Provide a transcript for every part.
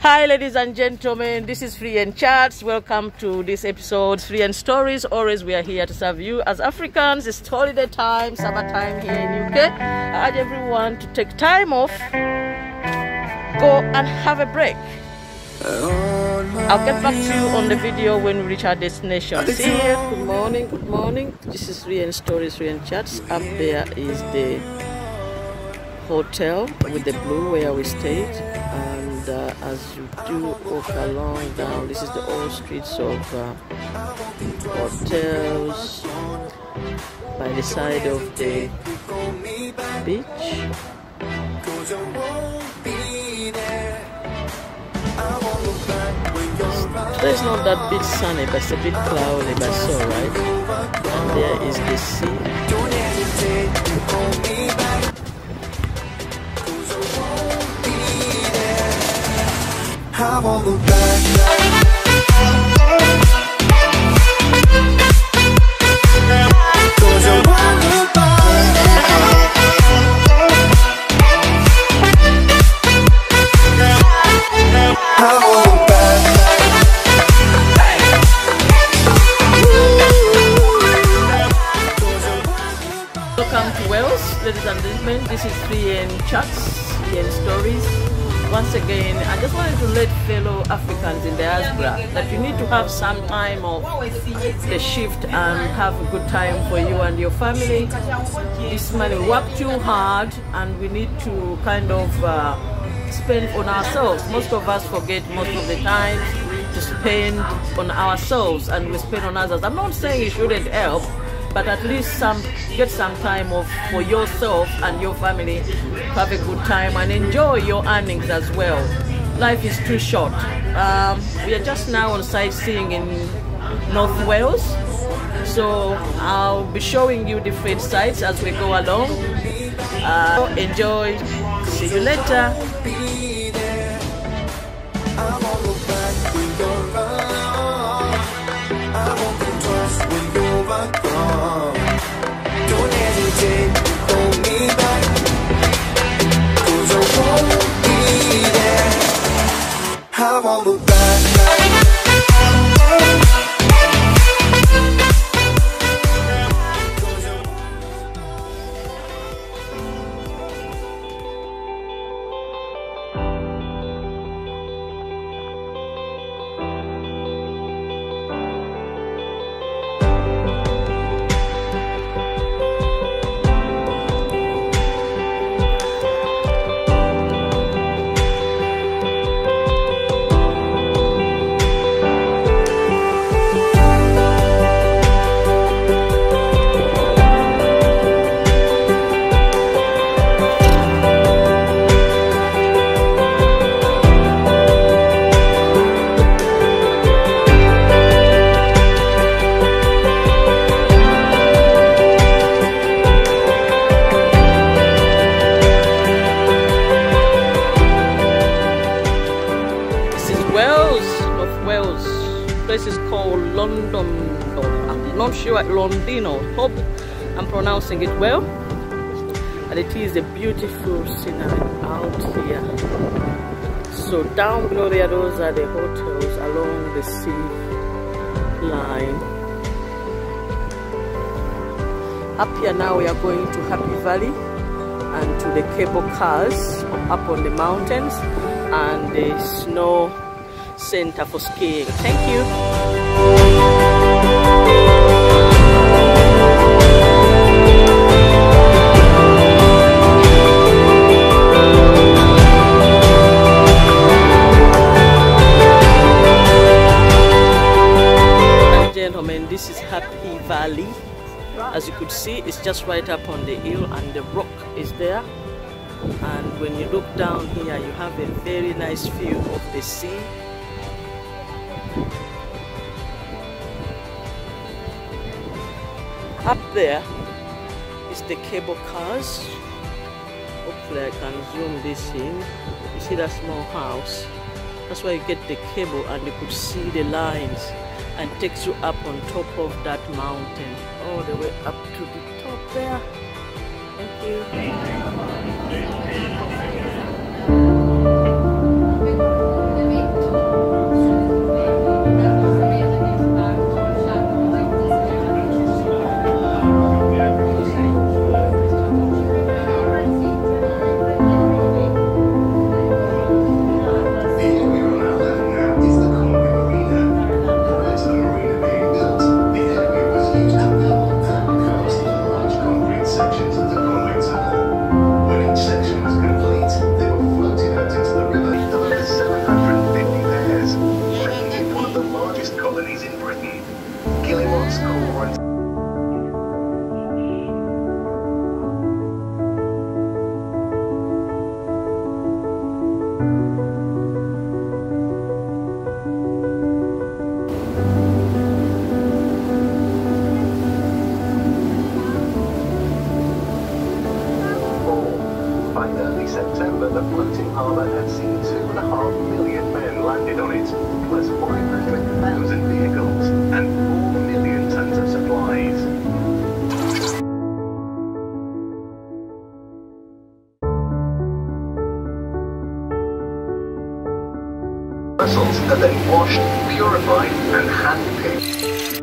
Hi, ladies and gentlemen. This is 3N Chats. Welcome to this episode, 3N Stories. Always, we are here to serve you as Africans. It's holiday time, summer time here in UK. I urge everyone to take time off, go and have a break. I'll get back to you on the video when we reach our destination. See you. Good morning. Good morning. This is 3N Stories, 3N Chats. Up there is the hotel with the blue where we stayed uh, as you do walk along down. This is the old streets of uh, hotels by the side of the beach. Today's not that bit sunny but it's a bit cloudy but it's alright and there is the sea I won't look back. Cause won't look back. Welcome to Wales, ladies and gentlemen. This is 3N Chats, 3N Stories. Once again, I just wanted to let fellow Africans in diaspora that you need to have some time of the shift and have a good time for you and your family. This man we work too hard and we need to kind of uh, spend on ourselves. Most of us forget most of the time to spend on ourselves and we spend on others. I'm not saying you shouldn't help, but at least some get some time off for yourself and your family have a good time and enjoy your earnings as well. Life is too short. Um, we are just now on sightseeing in North Wales, so I'll be showing you different sites as we go along. Uh, enjoy. See you later. I won't look back. I London. I'm not sure Londino. Hope I'm pronouncing it well. And it is a beautiful scenery out here. So down there, those are the hotels along the sea line. Up here now we are going to Happy Valley and to the cable cars up on the mountains and the snow center for skiing. Thank you. Gentlemen, this is Happy Valley. As you could see, it's just right up on the hill and the rock is there. And when you look down here, you have a very nice view of the sea. Up there is the cable cars. Hopefully I can zoom this in. You see that small house? That's where you get the cable and you could see the lines and takes you up on top of that mountain. All the way up to the top there. Thank you. Hand-picked.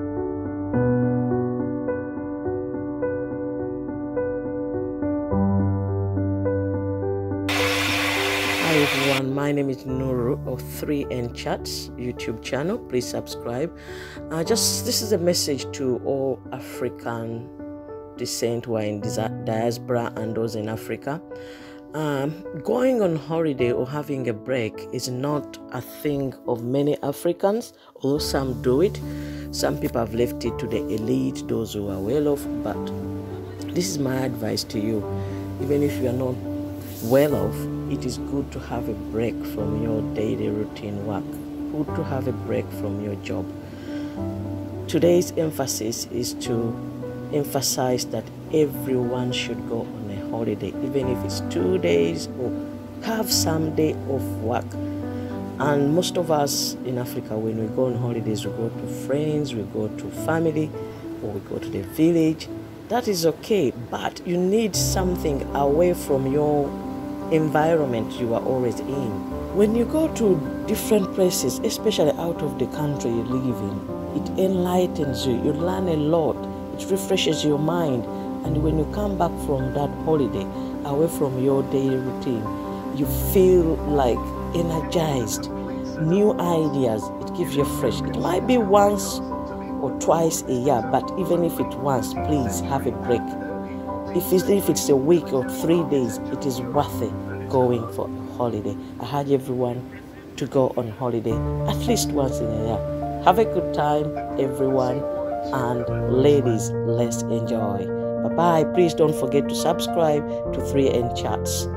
Hi everyone, my name is Nuru of 3N Chats YouTube channel. Please subscribe. Uh, just this is a message to all African descent who are in diaspora and those in Africa. Um, going on holiday or having a break is not a thing of many Africans, although some do it. Some people have left it to the elite, those who are well off. But this is my advice to you. Even if you are not well off, it is good to have a break from your daily routine work, good to have a break from your job. Today's emphasis is to emphasize that everyone should go on holiday, even if it's two days or have some day of work. And most of us in Africa, when we go on holidays, we go to friends, we go to family, or we go to the village. That is okay, but you need something away from your environment you are always in. When you go to different places, especially out of the country you live in, it enlightens you. You learn a lot. It refreshes your mind. And when you come back from that holiday, away from your daily routine, you feel like energized, new ideas. It gives you fresh. It might be once or twice a year, but even if it once, please have a break. If it's, if it's a week or three days, it is worth it going for a holiday. I urge everyone to go on holiday at least once in a year. Have a good time, everyone, and ladies, let's enjoy. Bye bye. Please don't forget to subscribe to 3N Chats.